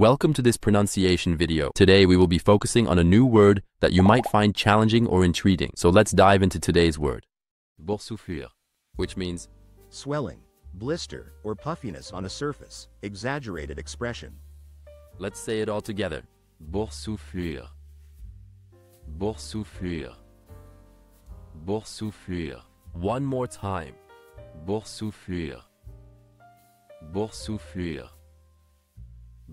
Welcome to this pronunciation video. Today we will be focusing on a new word that you might find challenging or intriguing. So let's dive into today's word. Boursouflure, which means Swelling, blister, or puffiness on a surface, exaggerated expression. Let's say it all together. Boursouflure. Boursouflure. Boursouflure. One more time. Boursouflure. Boursouflure.